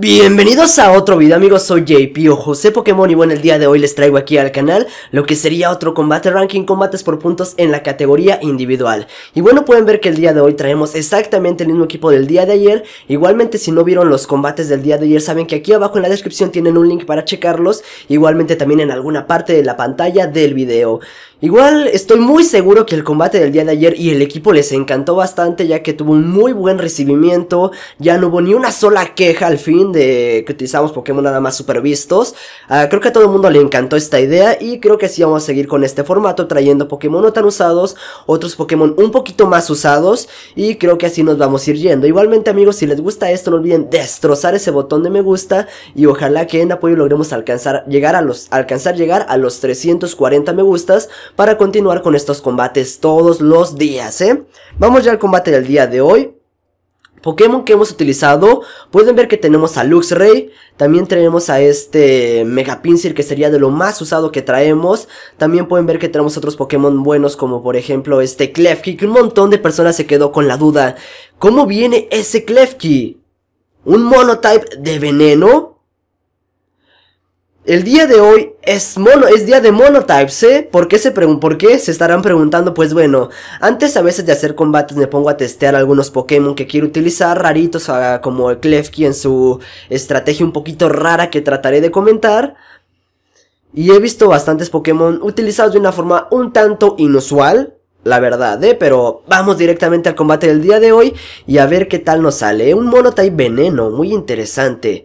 Bienvenidos a otro video amigos, soy JP o José Pokémon y bueno el día de hoy les traigo aquí al canal lo que sería otro combate ranking, combates por puntos en la categoría individual. Y bueno pueden ver que el día de hoy traemos exactamente el mismo equipo del día de ayer. Igualmente si no vieron los combates del día de ayer saben que aquí abajo en la descripción tienen un link para checarlos. Igualmente también en alguna parte de la pantalla del video. Igual estoy muy seguro que el combate del día de ayer y el equipo les encantó bastante ya que tuvo un muy buen recibimiento, ya no hubo ni una sola queja al fin de que utilizamos Pokémon nada más super vistos. Ah, creo que a todo el mundo le encantó esta idea y creo que sí vamos a seguir con este formato trayendo Pokémon no tan usados, otros Pokémon un poquito más usados y creo que así nos vamos a ir yendo. Igualmente amigos si les gusta esto no olviden destrozar ese botón de me gusta y ojalá que en apoyo logremos alcanzar llegar a los alcanzar llegar a los 340 me gustas para continuar con estos combates todos los días, ¿eh? Vamos ya al combate del día de hoy. Pokémon que hemos utilizado, pueden ver que tenemos a Luxray, también tenemos a este Mega Pinsir que sería de lo más usado que traemos, también pueden ver que tenemos otros Pokémon buenos como por ejemplo este Klefki, que un montón de personas se quedó con la duda, ¿cómo viene ese Klefki? ¿Un Monotype de veneno? El día de hoy es mono, es día de monotypes, ¿eh? ¿Por qué se ¿Por qué? Se estarán preguntando, pues bueno, antes a veces de hacer combates me pongo a testear algunos Pokémon que quiero utilizar, raritos, ah, como el Klefki en su estrategia un poquito rara que trataré de comentar. Y he visto bastantes Pokémon utilizados de una forma un tanto inusual, la verdad, ¿eh? Pero vamos directamente al combate del día de hoy y a ver qué tal nos sale. Un Monotype veneno, muy interesante.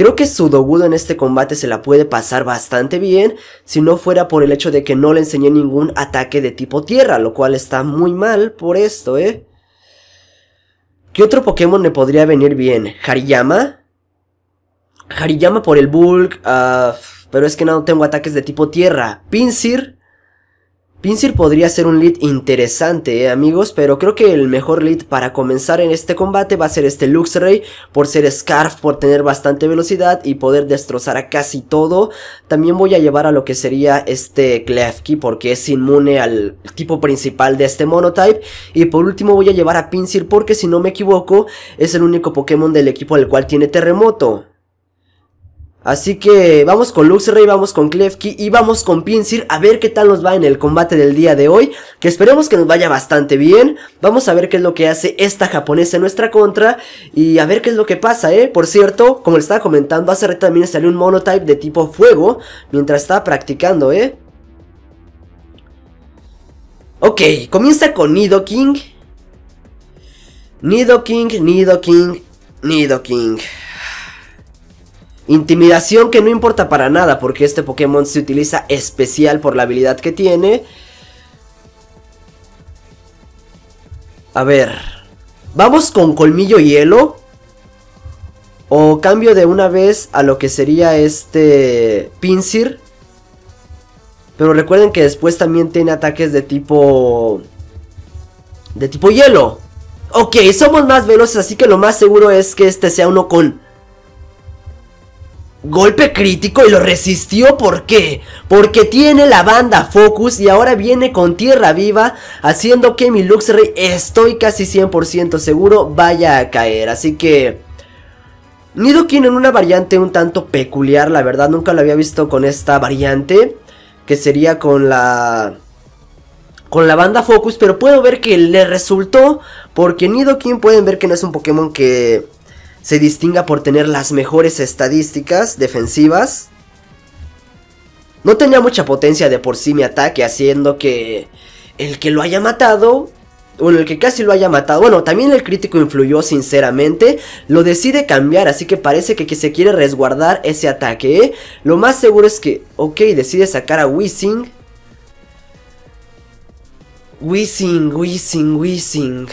Creo que Sudogudo en este combate se la puede pasar bastante bien si no fuera por el hecho de que no le enseñé ningún ataque de tipo tierra, lo cual está muy mal por esto, ¿eh? ¿Qué otro Pokémon le podría venir bien? ¿Hariyama? Hariyama por el Bulk, uh, pero es que no tengo ataques de tipo tierra. ¿Pinsir? Pinsir podría ser un lead interesante, eh, amigos, pero creo que el mejor lead para comenzar en este combate va a ser este Luxray, por ser Scarf, por tener bastante velocidad y poder destrozar a casi todo. También voy a llevar a lo que sería este Klefki, porque es inmune al tipo principal de este Monotype. Y por último voy a llevar a Pinsir, porque si no me equivoco, es el único Pokémon del equipo del cual tiene Terremoto. Así que vamos con Luxray, vamos con Klefki y vamos con Pinsir a ver qué tal nos va en el combate del día de hoy. Que esperemos que nos vaya bastante bien. Vamos a ver qué es lo que hace esta japonesa en nuestra contra y a ver qué es lo que pasa, eh. Por cierto, como le estaba comentando, hace rato también salió un monotype de tipo fuego mientras estaba practicando, eh. Ok, comienza con Nidoking. Nidoking, Nidoking, Nidoking. Intimidación que no importa para nada porque este Pokémon se utiliza especial por la habilidad que tiene. A ver. ¿Vamos con colmillo hielo? ¿O cambio de una vez a lo que sería este Pinsir? Pero recuerden que después también tiene ataques de tipo... De tipo hielo. Ok, somos más veloces, así que lo más seguro es que este sea uno con Golpe crítico y lo resistió, ¿por qué? Porque tiene la banda Focus y ahora viene con Tierra Viva, haciendo que mi Luxray estoy casi 100% seguro vaya a caer, así que... Nidoking en una variante un tanto peculiar, la verdad nunca lo había visto con esta variante, que sería con la... Con la banda Focus, pero puedo ver que le resultó, porque Nidoking pueden ver que no es un Pokémon que se distinga por tener las mejores estadísticas defensivas. No tenía mucha potencia de por sí mi ataque, haciendo que el que lo haya matado, bueno, el que casi lo haya matado, bueno, también el crítico influyó sinceramente, lo decide cambiar, así que parece que, se quiere resguardar ese ataque, ¿eh? Lo más seguro es que, ok, decide sacar a Wissing. Wissing, Wissing, Wissing.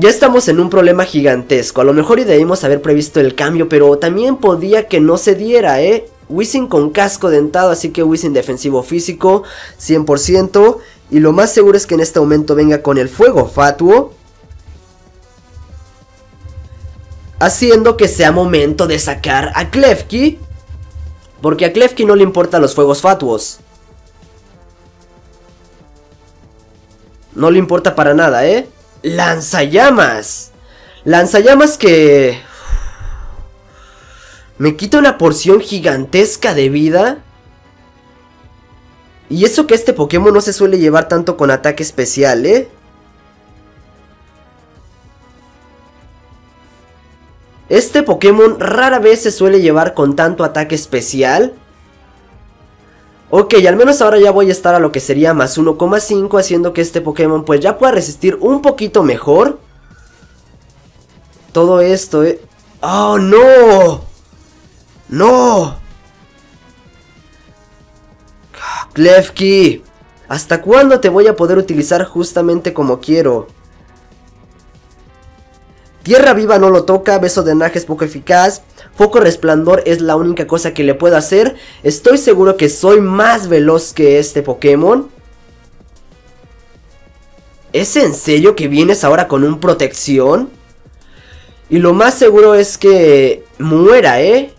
Ya estamos en un problema gigantesco, a lo mejor y haber previsto el cambio, pero también podía que no se diera, ¿eh? Wisin con casco dentado, así que Wisin defensivo físico, 100%, y lo más seguro es que en este momento venga con el fuego fatuo. Haciendo que sea momento de sacar a Klefki, porque a Klefki no le importan los fuegos fatuos. No le importa para nada, ¿eh? Lanzallamas. Lanzallamas que... Me quita una porción gigantesca de vida. Y eso que este Pokémon no se suele llevar tanto con ataque especial, ¿eh? Este Pokémon rara vez se suele llevar con tanto ataque especial. Ok, al menos ahora ya voy a estar a lo que sería más 1,5 haciendo que este Pokémon pues ya pueda resistir un poquito mejor. Todo esto, eh... ¡Oh, no! ¡No! Klefki, ¿hasta cuándo te voy a poder utilizar justamente como quiero? Tierra viva no lo toca, beso de Naje es poco eficaz, foco resplandor es la única cosa que le puedo hacer. Estoy seguro que soy más veloz que este Pokémon. ¿Es en serio que vienes ahora con un protección? Y lo más seguro es que muera, ¿eh?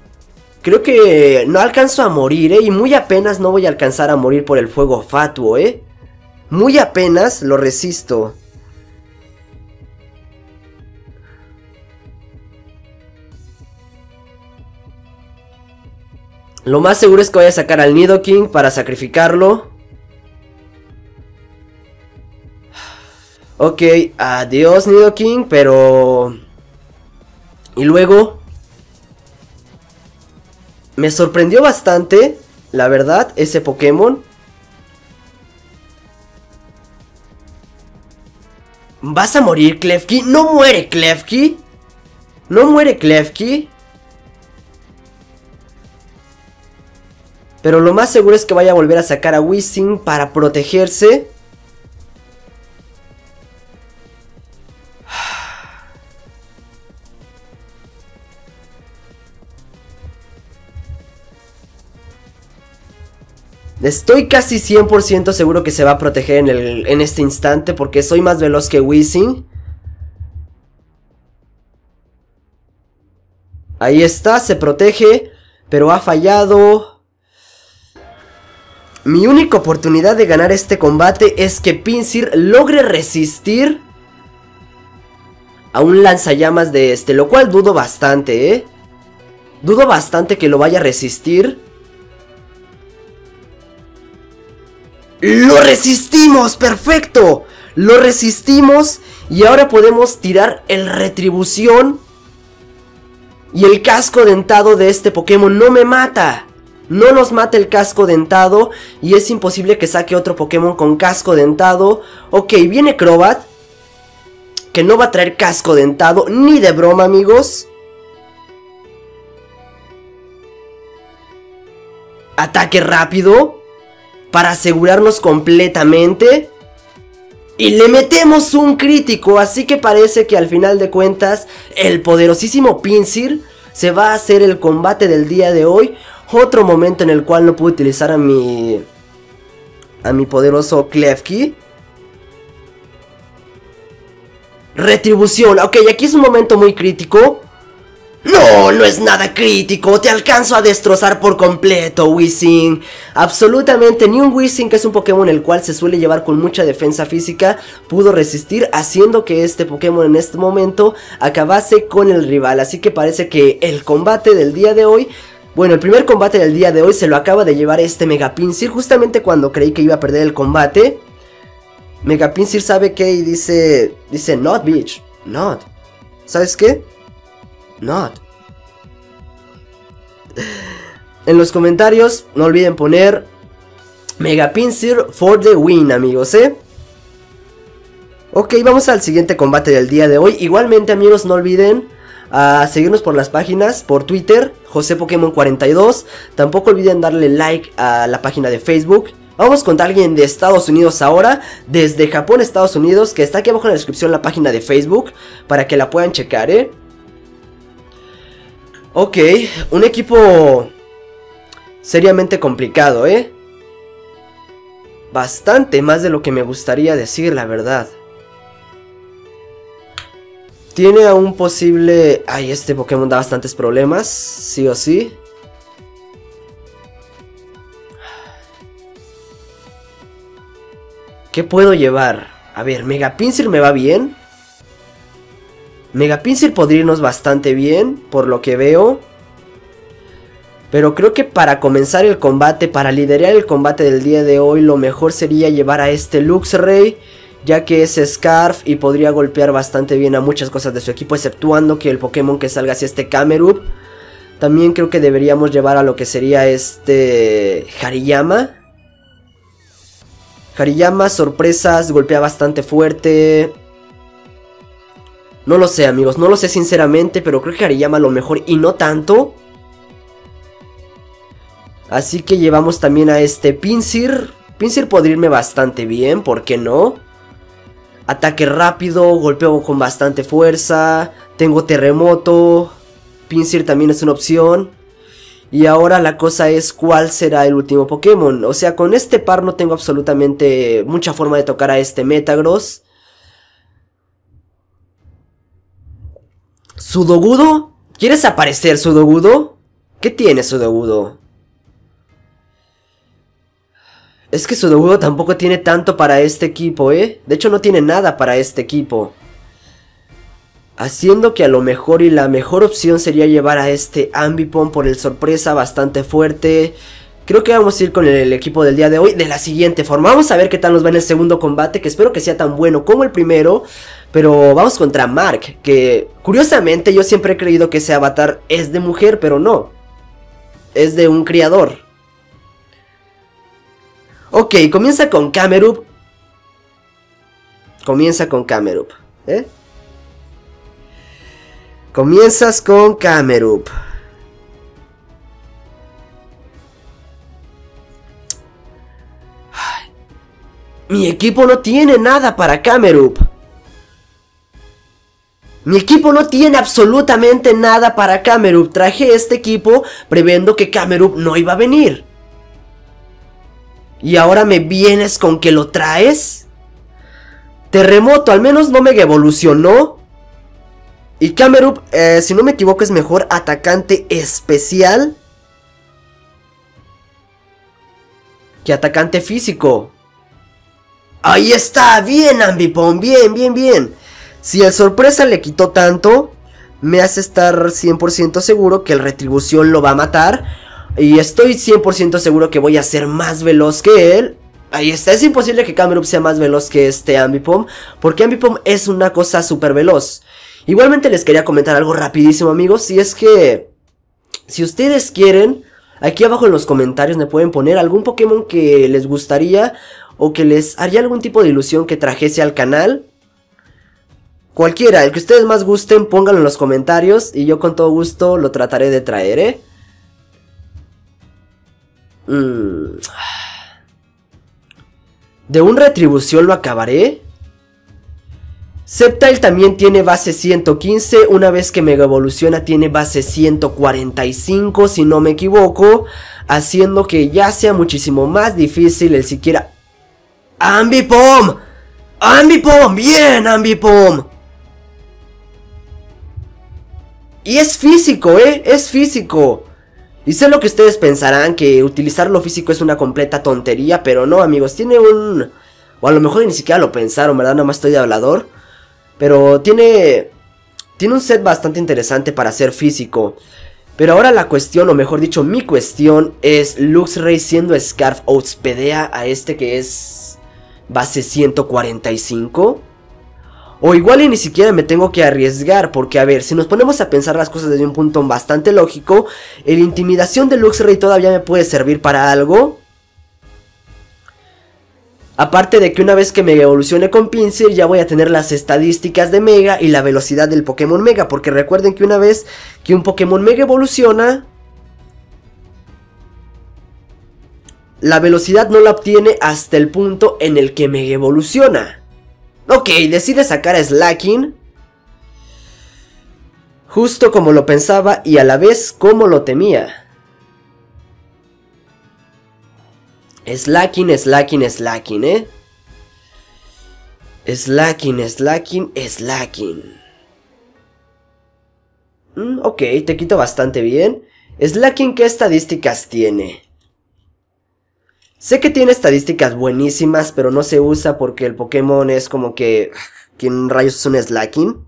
Creo que no alcanzo a morir, ¿eh? Y muy apenas no voy a alcanzar a morir por el fuego fatuo, ¿eh? Muy apenas lo resisto. Lo más seguro es que vaya a sacar al Nidoking para sacrificarlo. Ok, adiós Nidoking, pero... Y luego... Me sorprendió bastante, la verdad, ese Pokémon. ¿Vas a morir, Klefki? ¡No muere, Klefki! ¿No muere, Klefki? Pero lo más seguro es que vaya a volver a sacar a Wissing para protegerse. Estoy casi 100% seguro que se va a proteger en, el, en este instante porque soy más veloz que Wissing. Ahí está, se protege, pero ha fallado. Mi única oportunidad de ganar este combate es que Pinsir logre resistir a un lanzallamas de este, lo cual dudo bastante, ¿eh? Dudo bastante que lo vaya a resistir. ¡Lo resistimos! ¡Perfecto! Lo resistimos y ahora podemos tirar el retribución. Y el casco dentado de este Pokémon no me mata. No nos mata el casco dentado y es imposible que saque otro Pokémon con casco dentado. Ok, viene Crobat. Que no va a traer casco dentado, ni de broma amigos. Ataque rápido. Para asegurarnos completamente. Y le metemos un crítico, así que parece que al final de cuentas el poderosísimo Pinsir se va a hacer el combate del día de hoy otro momento en el cual no pude utilizar a mi... A mi poderoso Klefki. Retribución. Ok, aquí es un momento muy crítico. No, no es nada crítico, te alcanzo a destrozar por completo, Wissing. Absolutamente, ni un Wissing, que es un Pokémon el cual se suele llevar con mucha defensa física, pudo resistir, haciendo que este Pokémon en este momento acabase con el rival. Así que parece que el combate del día de hoy bueno, el primer combate del día de hoy se lo acaba de llevar este Megapinsir justamente cuando creí que iba a perder el combate. Megapinsir sabe que y dice, dice, not bitch, not. ¿Sabes qué? Not. En los comentarios no olviden poner Megapinsir for the win, amigos, ¿eh? Ok, vamos al siguiente combate del día de hoy. Igualmente, amigos, no olviden a seguirnos por las páginas, por Twitter, José Pokémon 42. Tampoco olviden darle like a la página de Facebook. Vamos con alguien de Estados Unidos ahora, desde Japón, Estados Unidos, que está aquí abajo en la descripción la página de Facebook, para que la puedan checar, ¿eh? Ok, un equipo seriamente complicado, ¿eh? Bastante más de lo que me gustaría decir, la verdad. Tiene a un posible... Ay, este Pokémon da bastantes problemas, sí o sí. ¿Qué puedo llevar? A ver, Mega Pinsir me va bien. Mega Pinsir podría irnos bastante bien, por lo que veo. Pero creo que para comenzar el combate, para liderar el combate del día de hoy, lo mejor sería llevar a este Luxray, ya que es Scarf y podría golpear bastante bien a muchas cosas de su equipo, exceptuando que el Pokémon que salga sea este Camerup. También creo que deberíamos llevar a lo que sería este Hariyama. Hariyama, sorpresas, golpea bastante fuerte. No lo sé amigos, no lo sé sinceramente, pero creo que Hariyama lo mejor y no tanto. Así que llevamos también a este Pinsir. Pinsir podría irme bastante bien, ¿por qué no? Ataque rápido, golpeo con bastante fuerza. Tengo terremoto. Pinsir también es una opción. Y ahora la cosa es cuál será el último Pokémon. O sea, con este par no tengo absolutamente mucha forma de tocar a este Metagross. ¿Sudogudo? ¿Quieres aparecer, Sudogudo? ¿Qué tiene Sudogudo? Es que Sudogudo tampoco tiene tanto para este equipo, ¿eh? De hecho no tiene nada para este equipo. Haciendo que a lo mejor y la mejor opción sería llevar a este Ambipom por el sorpresa bastante fuerte. Creo que vamos a ir con el equipo del día de hoy de la siguiente forma. Vamos a ver qué tal nos va en el segundo combate, que espero que sea tan bueno como el primero. Pero vamos contra Mark, que curiosamente yo siempre he creído que ese avatar es de mujer, pero no. Es de un criador. Ok, comienza con Camerup. Comienza con Camerup. ¿eh? Comienzas con Camerup. Mi equipo no tiene nada para Camerup. Mi equipo no tiene absolutamente nada para Camerup. Traje este equipo previendo que Camerup no iba a venir. Y ahora me vienes con que lo traes. Terremoto, al menos no me evolucionó. Y Camerup, eh, si no me equivoco, es mejor atacante especial. Que atacante físico. Ahí está, bien Ambipom, bien, bien, bien. Si el sorpresa le quitó tanto, me hace estar 100% seguro que el retribución lo va a matar. Y estoy 100% seguro que voy a ser más veloz que él. Ahí está, es imposible que Camerup sea más veloz que este Ambipom. Porque Ambipom es una cosa súper veloz. Igualmente les quería comentar algo rapidísimo amigos. Si es que... Si ustedes quieren... Aquí abajo en los comentarios me pueden poner algún Pokémon que les gustaría o que les haría algún tipo de ilusión que trajese al canal. Cualquiera, el que ustedes más gusten, pónganlo en los comentarios y yo con todo gusto lo trataré de traer, ¿eh? Mm. ¿De un retribución lo acabaré? Sceptile también tiene base 115, una vez que Mega Evoluciona tiene base 145 si no me equivoco, haciendo que ya sea muchísimo más difícil el siquiera... ¡Ambipom! ¡Ambipom! ¡Bien, Ambipom! Y es físico, ¿eh? Es físico. Y sé lo que ustedes pensarán, que utilizar lo físico es una completa tontería, pero no amigos, tiene un... O a lo mejor ni siquiera lo pensaron, ¿verdad? Nada más estoy de hablador. Pero tiene... Tiene un set bastante interesante para ser físico. Pero ahora la cuestión, o mejor dicho, mi cuestión es Luxray siendo Scarf hospedea a este que es base 145. O igual y ni siquiera me tengo que arriesgar, porque a ver, si nos ponemos a pensar las cosas desde un punto bastante lógico, el intimidación de Luxray todavía me puede servir para algo. Aparte de que una vez que Mega evolucione con Pinsir ya voy a tener las estadísticas de Mega y la velocidad del Pokémon Mega, porque recuerden que una vez que un Pokémon Mega evoluciona, la velocidad no la obtiene hasta el punto en el que Mega evoluciona. Ok, decide sacar a Slacking. Justo como lo pensaba y a la vez como lo temía. Slacking, slacking, slacking, ¿eh? Slacking, slacking, slacking. Mm, ok, te quito bastante bien. Slacking, ¿qué estadísticas tiene? Sé que tiene estadísticas buenísimas, pero no se usa porque el Pokémon es como que... ¿Quién rayos es un Slacking?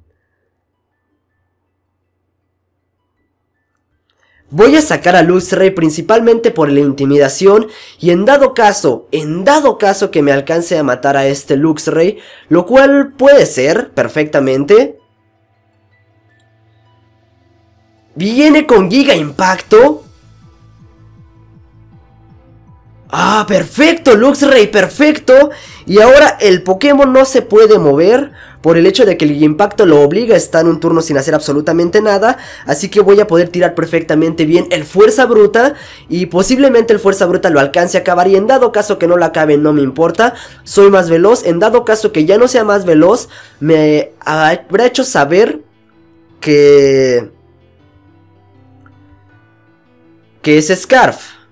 Voy a sacar a Luxray principalmente por la intimidación y en dado caso, en dado caso que me alcance a matar a este Luxray, lo cual puede ser perfectamente. Viene con Giga Impacto. Ah, perfecto, Luxray, perfecto. Y ahora el Pokémon no se puede mover por el hecho de que el impacto lo obliga a estar un turno sin hacer absolutamente nada, así que voy a poder tirar perfectamente bien el fuerza bruta y posiblemente el fuerza bruta lo alcance a acabar y en dado caso que no lo acabe no me importa, soy más veloz, en dado caso que ya no sea más veloz, me habrá hecho saber que... que es Scarf.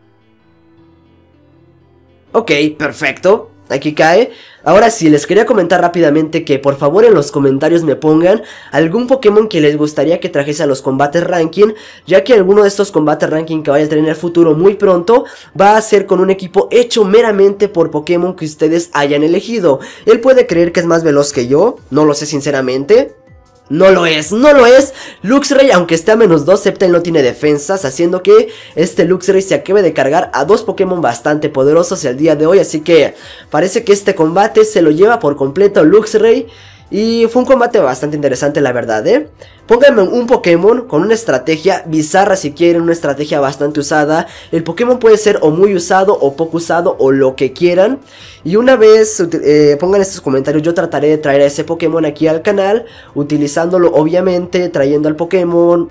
Ok, perfecto. Aquí cae. Ahora sí, les quería comentar rápidamente que por favor en los comentarios me pongan algún Pokémon que les gustaría que trajese a los combates ranking, ya que alguno de estos combates ranking que vaya a tener en el futuro muy pronto va a ser con un equipo hecho meramente por Pokémon que ustedes hayan elegido. Él puede creer que es más veloz que yo, no lo sé sinceramente, no lo es, no lo es. Luxray, aunque esté a menos 2, Sceptile no tiene defensas, haciendo que este Luxray se acabe de cargar a dos Pokémon bastante poderosos el día de hoy. Así que parece que este combate se lo lleva por completo Luxray. Y fue un combate bastante interesante la verdad, ¿eh? Pónganme un Pokémon con una estrategia bizarra si quieren, una estrategia bastante usada. El Pokémon puede ser o muy usado o poco usado o lo que quieran. Y una vez eh, pongan estos comentarios, yo trataré de traer a ese Pokémon aquí al canal, utilizándolo obviamente, trayendo al Pokémon,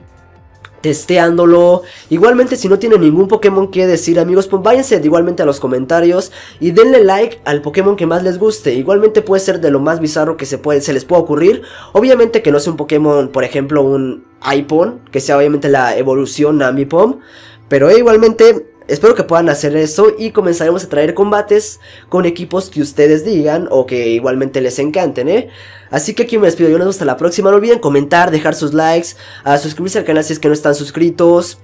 testeándolo. Igualmente si no tienen ningún Pokémon que decir amigos, pues váyanse igualmente a los comentarios y denle like al Pokémon que más les guste. Igualmente puede ser de lo más bizarro que se, puede, se les pueda ocurrir. Obviamente que no sea un Pokémon, por ejemplo un iPhone, que sea obviamente la evolución Namipom. Pero igualmente Espero que puedan hacer eso y comenzaremos a traer combates con equipos que ustedes digan o que igualmente les encanten, ¿eh? Así que aquí me despido, yo nos vemos hasta la próxima, no olviden comentar, dejar sus likes, a suscribirse al canal si es que no están suscritos.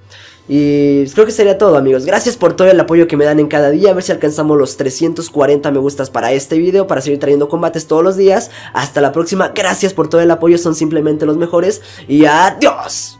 Y creo que sería todo amigos, gracias por todo el apoyo que me dan en cada día, a ver si alcanzamos los 340 me gustas para este video, para seguir trayendo combates todos los días. Hasta la próxima, gracias por todo el apoyo, son simplemente los mejores y adiós.